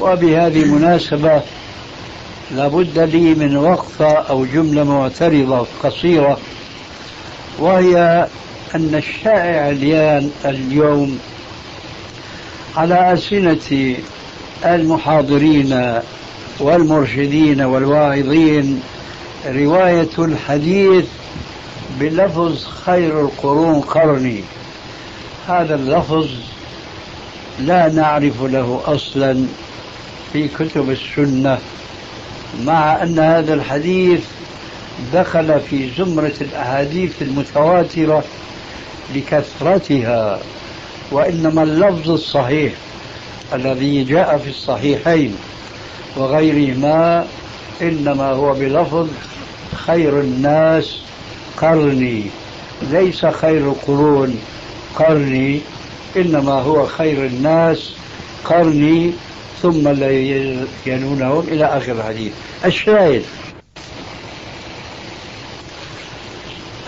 وبهذه المناسبة لابد لي من وقفة أو جملة معترضة قصيرة وهي أن الشائع اليوم على ألسنة المحاضرين والمرشدين والواعظين رواية الحديث بلفظ خير القرون قرني. هذا اللفظ لا نعرف له أصلا. في كتب السنة مع أن هذا الحديث دخل في زمرة الأحاديث المتواترة لكثرتها وإنما اللفظ الصحيح الذي جاء في الصحيحين وغيرهما إنما هو بلفظ خير الناس قرني ليس خير القرون قرني إنما هو خير الناس قرني ثم الذين يلونهم إلى آخر الحديث. الشاهد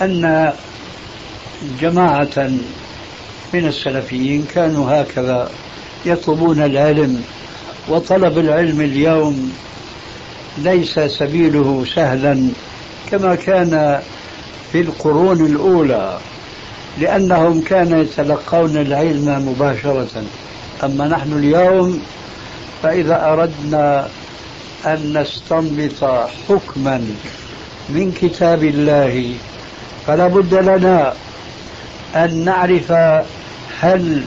أن جماعة من السلفيين كانوا هكذا يطلبون العلم وطلب العلم اليوم ليس سبيله سهلا كما كان في القرون الأولى لأنهم كانوا يتلقون العلم مباشرة. أما نحن اليوم فإذا أردنا أن نستنبط حكما من كتاب الله فلا بد لنا أن نعرف هل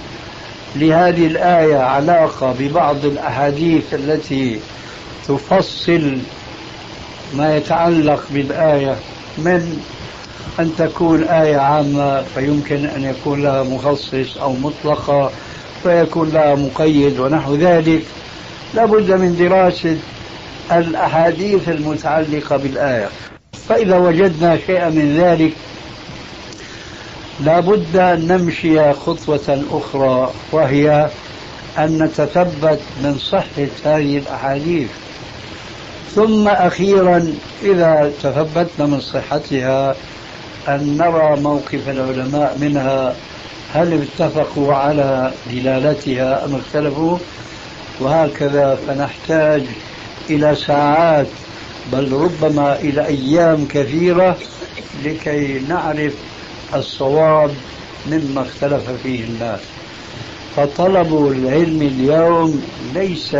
لهذه الآية علاقة ببعض الأحاديث التي تفصل ما يتعلق بالآية من أن تكون آية عامة فيمكن أن يكون لها مخصص أو مطلقة فيكون لها مقيد ونحو ذلك. لابد من دراسة الأحاديث المتعلقة بالآية. فإذا وجدنا شيئا من ذلك لابد أن نمشي خطوة أخرى وهي أن نتثبت من صحة هذه الأحاديث. ثم أخيرا إذا تثبتنا من صحتها أن نرى موقف العلماء منها هل اتفقوا على دلالتها أم اختلفوا؟ وهكذا فنحتاج إلى ساعات بل ربما إلى أيام كثيرة لكي نعرف الصواب مما اختلف فيه الناس فطلب العلم اليوم ليس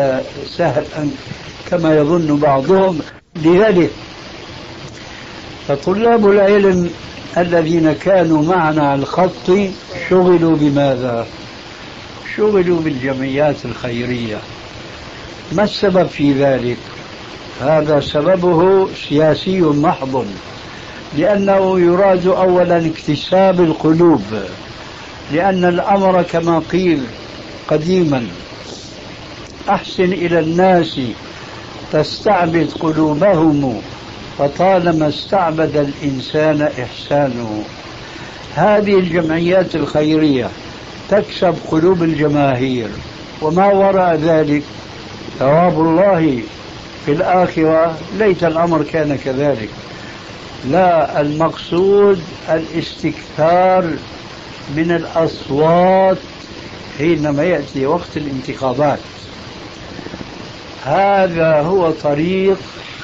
سهلا كما يظن بعضهم لذلك فطلاب العلم الذين كانوا معنا على الخط شغلوا بماذا؟ شغلوا بالجمعيات الخيرية ما السبب في ذلك؟ هذا سببه سياسي محض لأنه يراد أولا اكتساب القلوب لأن الأمر كما قيل قديما أحسن إلى الناس تستعبد قلوبهم فطالما استعبد الإنسان إحسانه هذه الجمعيات الخيرية تكسب قلوب الجماهير. وما وراء ذلك ثواب الله في الآخرة. ليت الأمر كان كذلك. لا المقصود الاستكثار من الأصوات حينما يأتي وقت الانتخابات. هذا هو طريق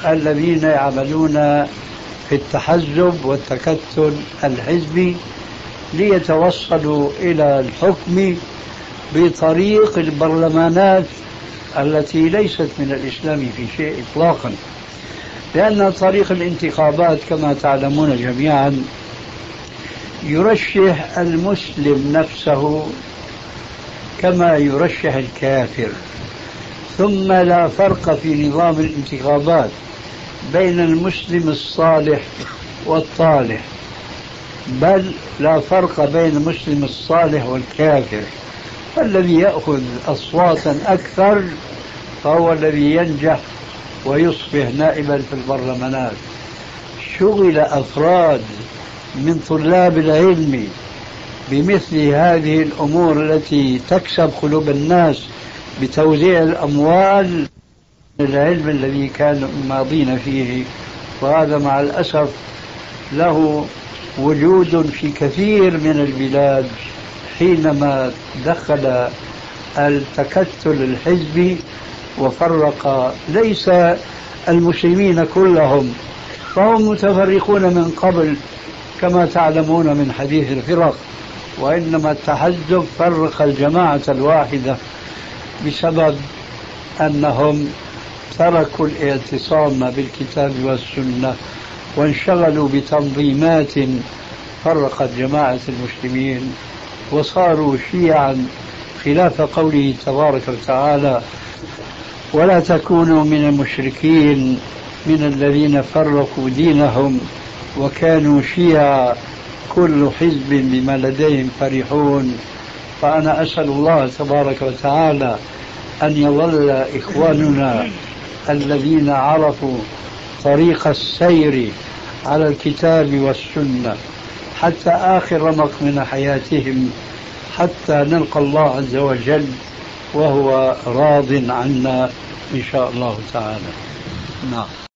الذين يعملون في التحزب والتكتل الحزبي. ليتوصلوا إلى الحكم بطريق البرلمانات التي ليست من الإسلام في شيء إطلاقا. لأن طريق الانتخابات كما تعلمون جميعا يرشح المسلم نفسه كما يرشح الكافر. ثم لا فرق في نظام الانتخابات بين المسلم الصالح والطالح. بل لا فرق بين المسلم الصالح والكافر. الذي يأخذ أصواتا أكثر فهو الذي ينجح ويصبح نائبا في البرلمانات. شغل أفراد من طلاب العلم بمثل هذه الأمور التي تكسب قلوب الناس بتوزيع الأموال العلم الذي كان ماضين فيه. وهذا مع الأسف له وجود في كثير من البلاد حينما دخل التكتل الحزبي وفرق ليس المسلمين كلهم فهم متفرقون من قبل كما تعلمون من حديث الفرق وإنما التحزب فرق الجماعة الواحدة بسبب أنهم تركوا الاعتصام بالكتاب والسنة وانشغلوا بتنظيمات فرقت جماعة المسلمين وصاروا شيعا خلاف قوله تبارك وتعالى ولا تكونوا من المشركين من الذين فرقوا دينهم وكانوا شيعا كل حزب بما لديهم فرحون. فأنا أسأل الله تبارك وتعالى أن يظل إخواننا الذين عرفوا طريق السير على الكتاب والسنة حتى آخر رمق من حياتهم حتى نلقى الله عز وجل وهو راض عنا إن شاء الله تعالى. نعم.